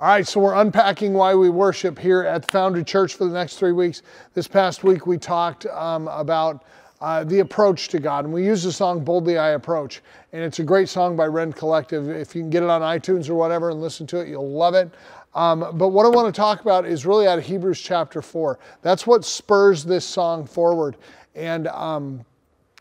All right, so we're unpacking why we worship here at Foundry Church for the next three weeks. This past week, we talked um, about uh, the approach to God, and we use the song Boldly I Approach. And it's a great song by Rend Collective. If you can get it on iTunes or whatever and listen to it, you'll love it. Um, but what I want to talk about is really out of Hebrews chapter 4. That's what spurs this song forward. And um,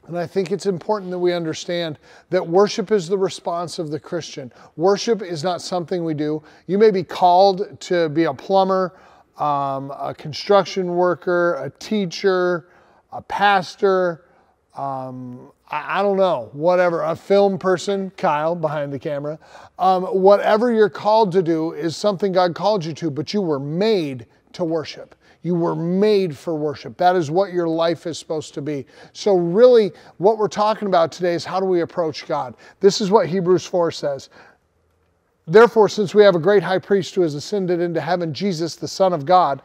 and I think it's important that we understand that worship is the response of the Christian. Worship is not something we do. You may be called to be a plumber, um, a construction worker, a teacher, a pastor, um, I, I, don't know, whatever, a film person, Kyle behind the camera. Um, whatever you're called to do is something God called you to, but you were made to worship. You were made for worship. That is what your life is supposed to be. So, really, what we're talking about today is how do we approach God? This is what Hebrews 4 says. Therefore, since we have a great high priest who has ascended into heaven, Jesus, the Son of God,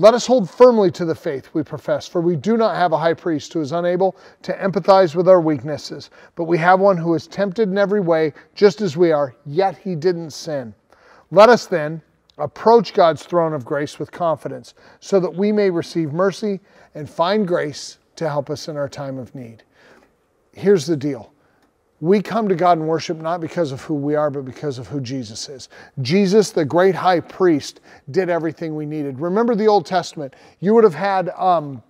let us hold firmly to the faith we profess, for we do not have a high priest who is unable to empathize with our weaknesses, but we have one who is tempted in every way, just as we are, yet he didn't sin. Let us then approach God's throne of grace with confidence so that we may receive mercy and find grace to help us in our time of need. Here's the deal. We come to God and worship not because of who we are, but because of who Jesus is. Jesus, the great high priest, did everything we needed. Remember the Old Testament. You would have had, um,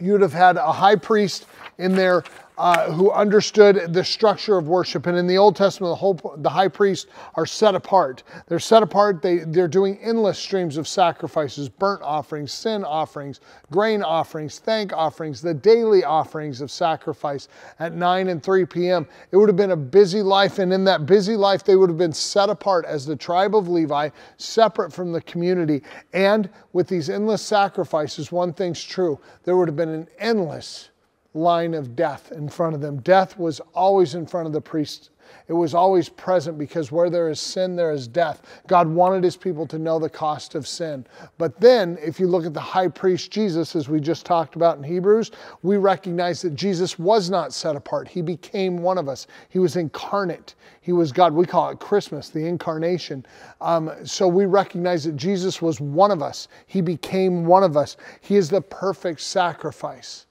you would have had a high priest in there uh, who understood the structure of worship. And in the Old Testament, the, whole, the high priests are set apart. They're set apart. They, they're doing endless streams of sacrifices, burnt offerings, sin offerings, grain offerings, thank offerings, the daily offerings of sacrifice at 9 and 3 p.m. It would have been a busy life. And in that busy life, they would have been set apart as the tribe of Levi, separate from the community. And with these endless sacrifices, one thing's true there would have been an endless line of death in front of them. Death was always in front of the priest. It was always present because where there is sin, there is death. God wanted his people to know the cost of sin. But then, if you look at the high priest Jesus, as we just talked about in Hebrews, we recognize that Jesus was not set apart. He became one of us, he was incarnate. He was God. We call it Christmas, the incarnation. Um, so we recognize that Jesus was one of us. He became one of us. He is the perfect sacrifice.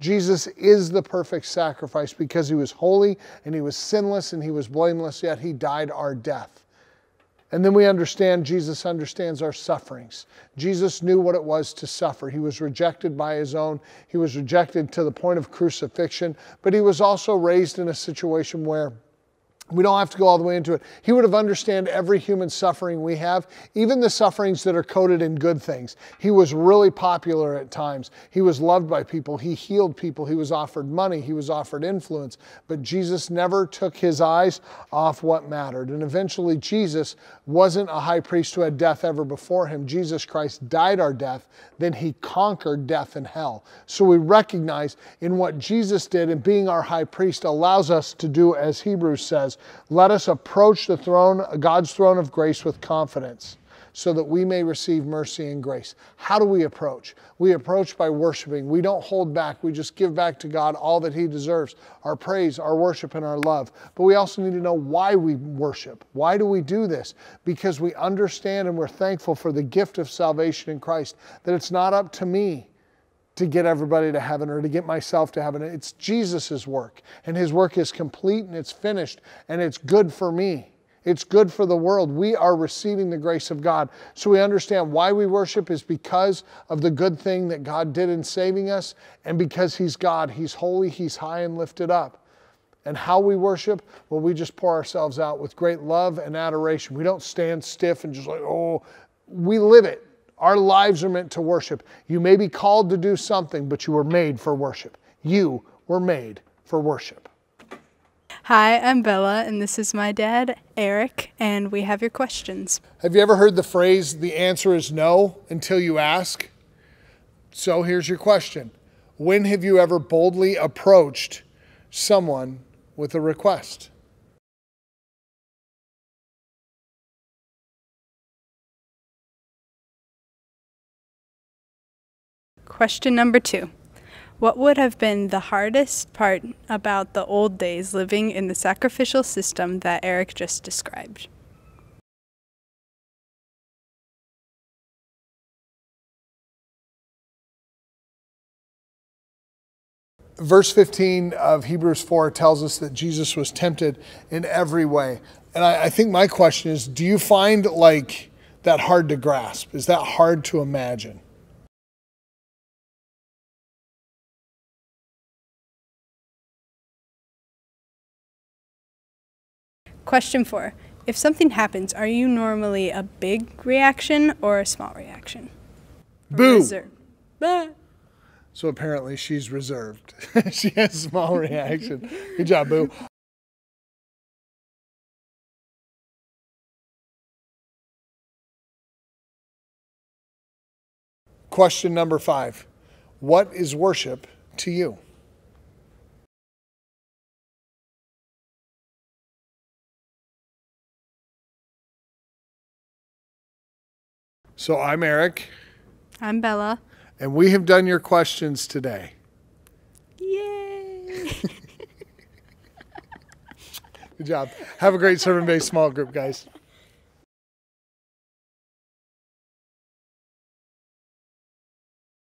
Jesus is the perfect sacrifice because he was holy and he was sinless and he was blameless, yet he died our death. And then we understand Jesus understands our sufferings. Jesus knew what it was to suffer. He was rejected by his own, he was rejected to the point of crucifixion, but he was also raised in a situation where we don't have to go all the way into it. He would have understood every human suffering we have, even the sufferings that are coded in good things. He was really popular at times. He was loved by people. He healed people. He was offered money. He was offered influence. But Jesus never took his eyes off what mattered. And eventually, Jesus wasn't a high priest who had death ever before him. Jesus Christ died our death. Then he conquered death and hell. So we recognize in what Jesus did and being our high priest allows us to do as Hebrews says let us approach the throne, God's throne of grace with confidence so that we may receive mercy and grace. How do we approach? We approach by worshiping. We don't hold back. We just give back to God all that He deserves our praise, our worship, and our love. But we also need to know why we worship. Why do we do this? Because we understand and we're thankful for the gift of salvation in Christ, that it's not up to me to get everybody to heaven or to get myself to heaven. It's Jesus' work, and his work is complete and it's finished, and it's good for me. It's good for the world. We are receiving the grace of God. So we understand why we worship is because of the good thing that God did in saving us, and because He's God. He's holy, He's high and lifted up. And how we worship, well, we just pour ourselves out with great love and adoration. We don't stand stiff and just like, oh, we live it. Our lives are meant to worship. You may be called to do something, but you were made for worship. You were made for worship. Hi, I'm Bella, and this is my dad, Eric, and we have your questions. Have you ever heard the phrase, the answer is no until you ask? So here's your question When have you ever boldly approached someone with a request? Question number two What would have been the hardest part about the old days living in the sacrificial system that Eric just described? verse 15 of Hebrews 4 tells us that Jesus was tempted in every way. And I, I, think my question is do you find like that hard to grasp? Is that hard to imagine? Question four. If something happens, are you normally a big reaction or a small reaction? Boo! Reserve. Bah. So apparently she's reserved. she has a small reaction. Good job, Boo. Question number five What is worship to you? So I'm Eric, I'm Bella. and we have done your questions today. Yay! Good job. Have a great servant based small group, guys.